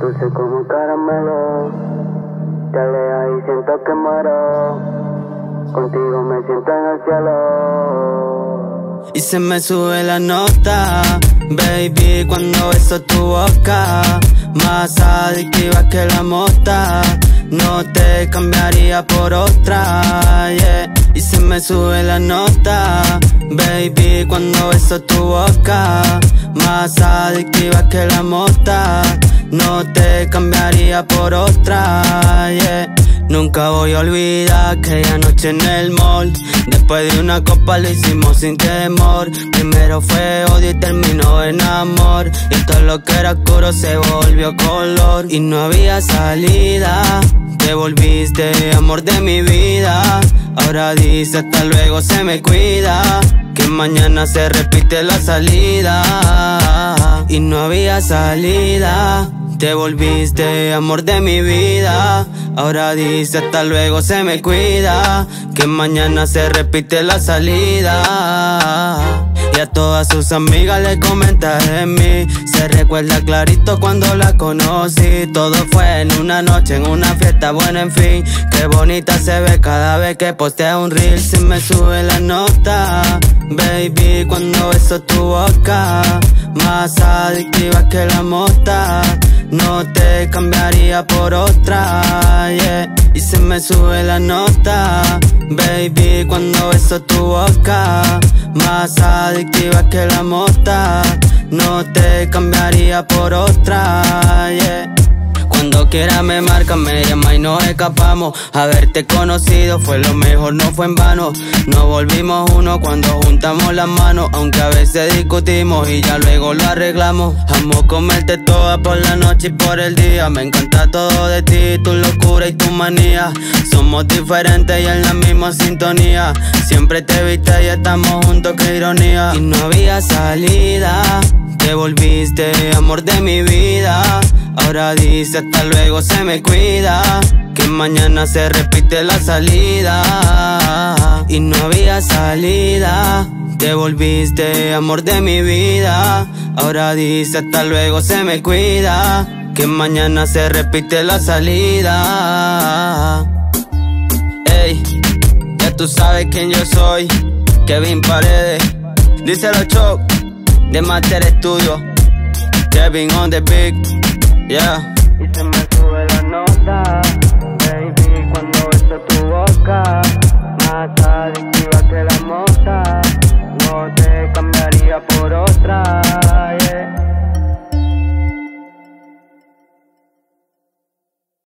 dulce como caramelo. Te alejas y siento que muero. Contigo me siento en el cielo. Y se me sube la nota, baby, cuando beso tu boca. Más adictiva que la mota. No te cambiaría por otra, yeah. Y se me sube la nota, baby, cuando beso tu boca. Más adictiva que la mota. No te cambiaría por otra, yeah. Nunca voy a olvidar aquella noche en el mall. Después de una copa lo hicimos sin temor. Primero fue odio y terminó en amor. Y todo lo que era oscuro se volvió color. Y no había salida. Te volviste amor de mi vida. Ahora dice hasta luego se me cuida. Que mañana se repite la salida. Y no había salida. Te volviste amor de mi vida. Ahora dice hasta luego se me cuida. Que mañana se repite la salida. Y a todas sus amigas le comenta de mí. Se recuerda clarito cuando la conocí. Todo fue en una noche, en una fiesta, bueno, en fin. Qué bonita se ve cada vez que postea un reel. Se me sube la nota, baby, cuando beso tu boca. Más adictiva que la mota. No te cambiaría por otra, yeah. Y se me sube la nota, baby, cuando beso tu boca. Más adictiva que la mota. No te cambiaría por otra, yeah. Cuando quiera me marca, me llama y nos escapamos. Haberte conocido fue lo mejor, no fue en vano. Nos volvimos uno cuando juntamos las manos. Aunque a veces discutimos y ya luego lo arreglamos. Amo comerte toda por la noche y por el día. Me encanta todo de ti, tu locura y tu manía. Somos diferentes y en la misma sintonía. Siempre te viste y estamos juntos, qué ironía. Y no había salida. Te volviste amor de mi vida. Ahora dice hasta luego se me cuida. Que mañana se repite la salida. Y no había salida. Te volviste amor de mi vida. Ahora dice hasta luego se me cuida. Que mañana se repite la salida. Ey, ya tú sabes quién yo soy. Kevin Paredes. Díselo Choc de Master Studio. Kevin on the beat. Yeah.